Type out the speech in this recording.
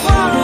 far